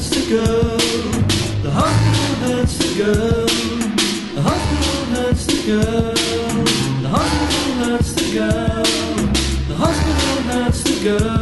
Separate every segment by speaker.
Speaker 1: that's to go. The hospital that's to go. The hospital that's to go. The hospital that's to go. The hospital that's to go.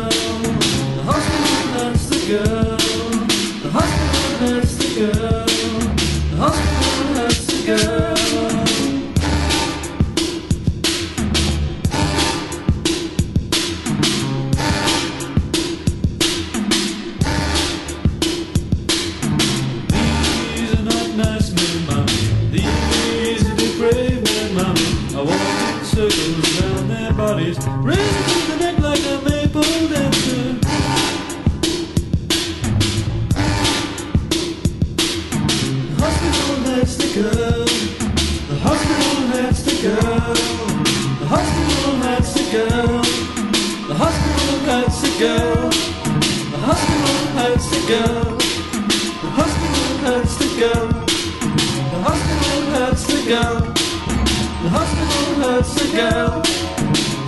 Speaker 1: go.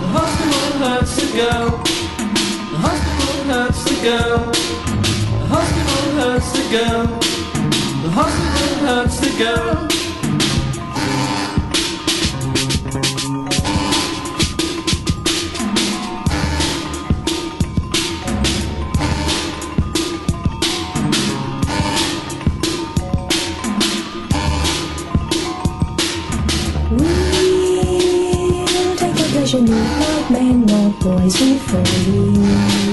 Speaker 1: The hospital hurts to go. The hospital hurts to go. The hospital hurts to go. The hospital hurts to go.
Speaker 2: boys
Speaker 1: be free.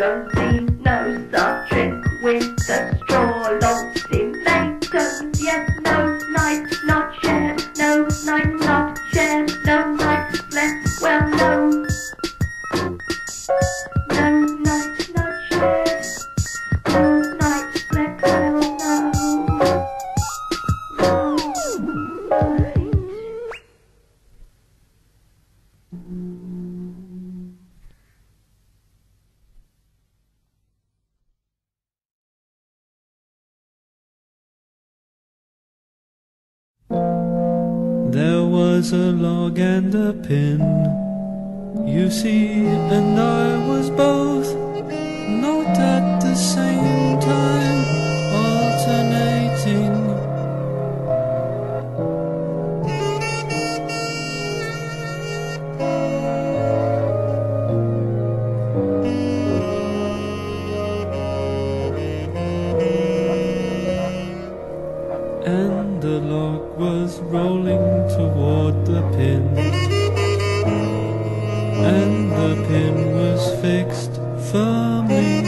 Speaker 1: Dun, log was rolling toward the pin. And the pin was fixed firmly.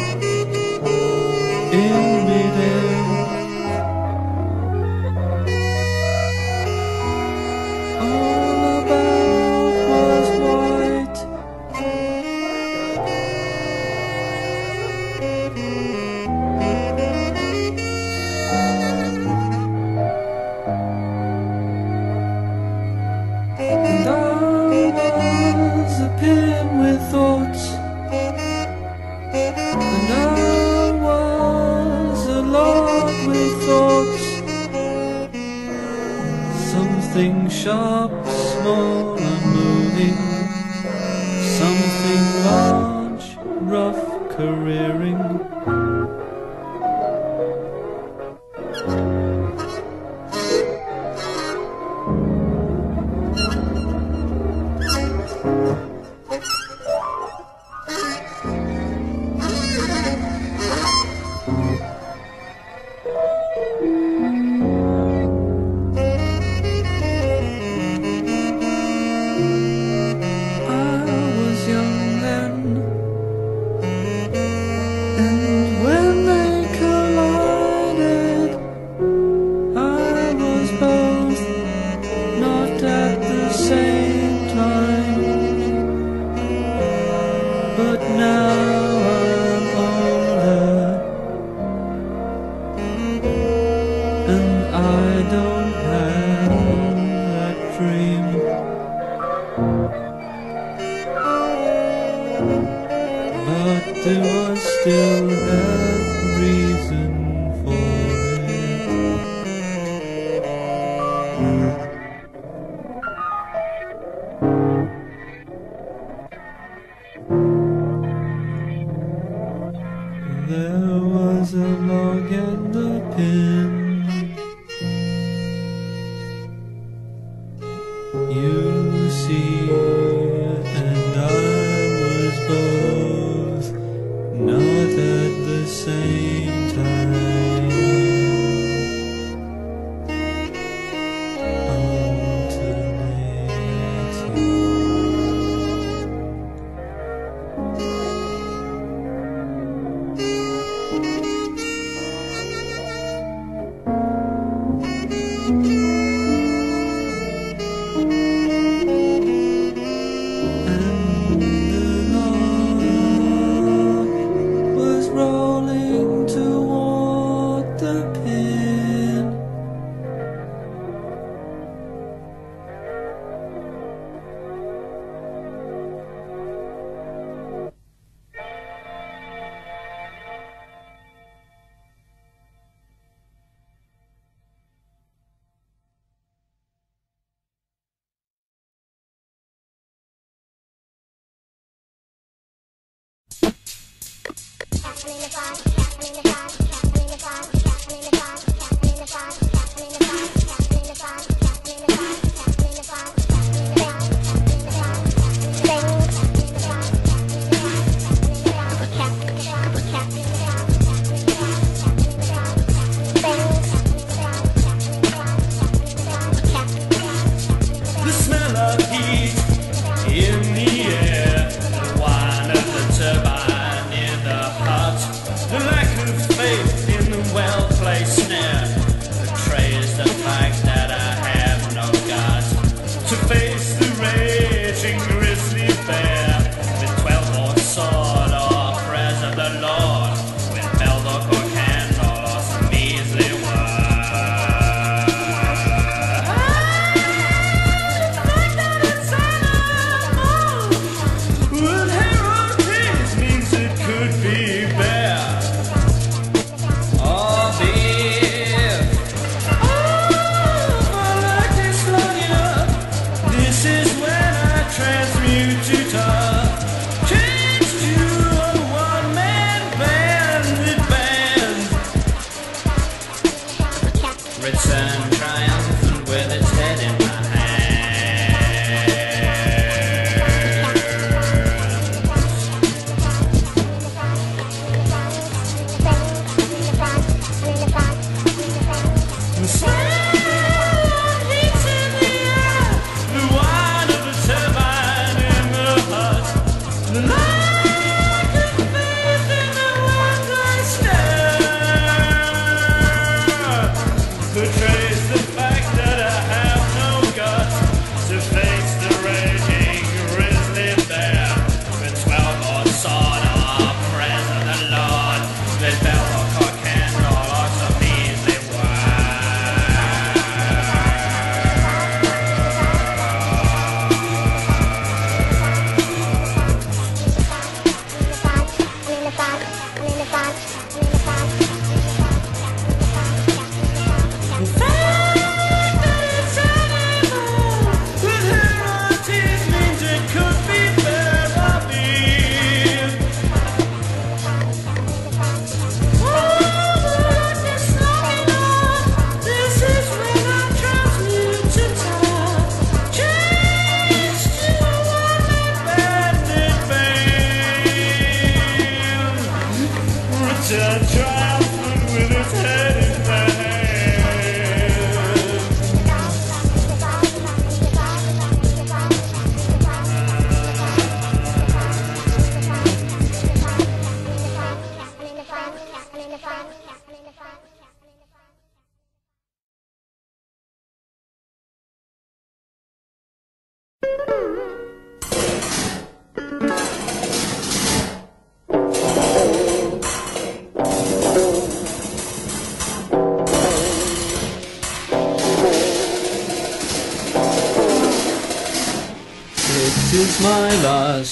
Speaker 1: You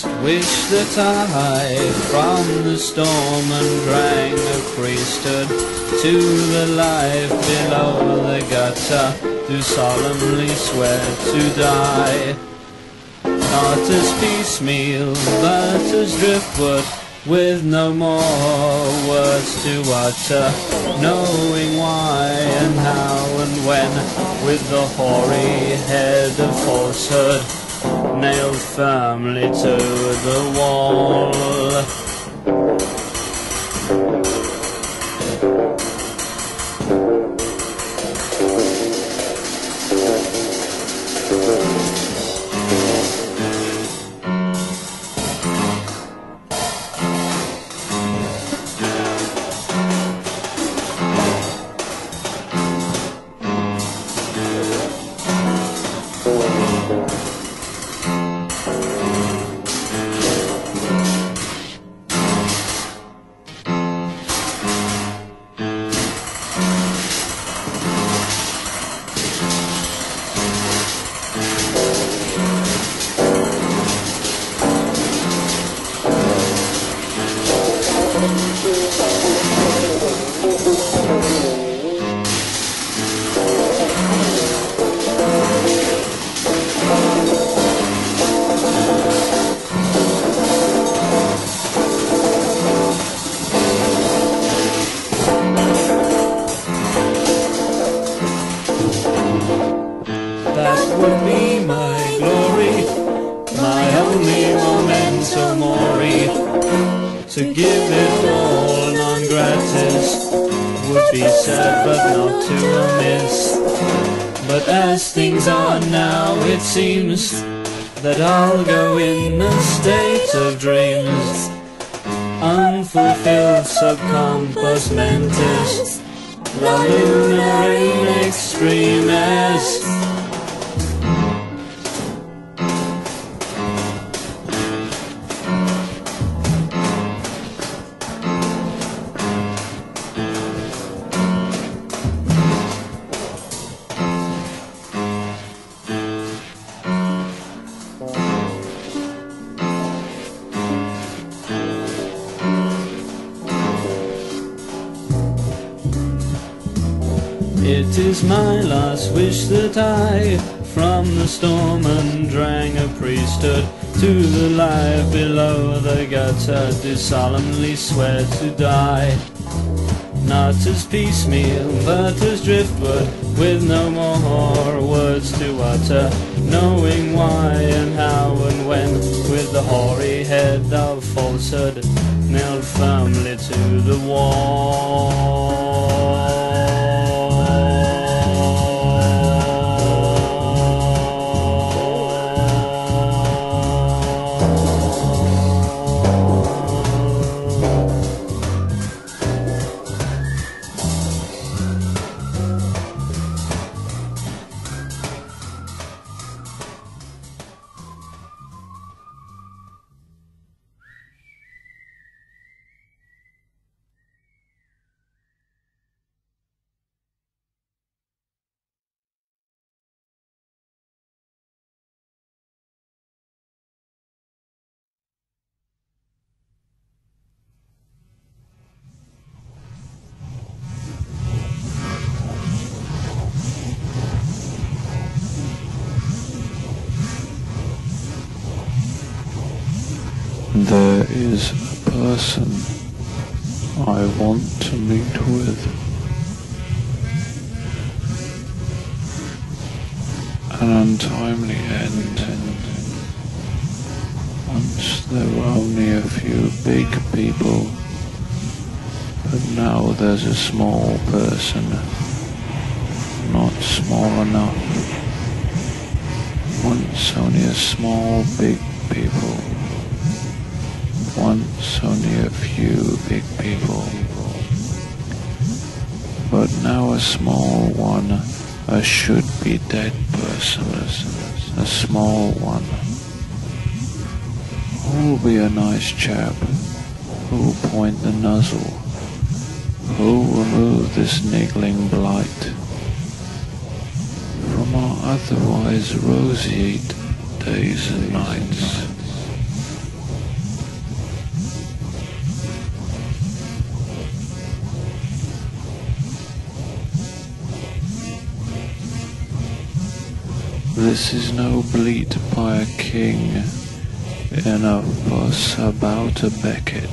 Speaker 1: just wished that I from the Sturm und Drang of priesthood to the life below the gutter to solemnly swear to die. Not as piecemeal, but as driftwood, with no more words to utter, knowing why and how and when, with the hoary head of falsehood nailed firmly to the wall. Seems that I'll go in a state of dreams. Unfulfilled subcompass mentis, is my last wish that I, from the Sturm und Drang a priesthood, to the life below the gutter, do solemnly swear to die. Not as piecemeal, but as driftwood, with no more words to utter, knowing why and how and when, with the hoary head of falsehood, nailed firmly to the wall.
Speaker 3: Is a person I want to meet with. An untimely end. Once there were only a few big people, but now there's a small person. Not small enough. Once only a small big people once only a few big people, but now a small one, a should be dead person, a small one. Who'll be a nice chap? Who'll point the nuzzle? Who'll remove this niggling blight from our otherwise roseate days and nights? This is no bleat by a king in a fuss about a Becket.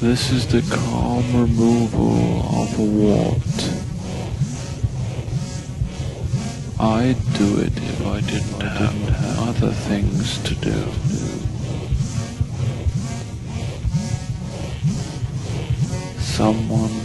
Speaker 3: This is the calm removal of a wart. I'd do it if I didn't have other things to do. Someone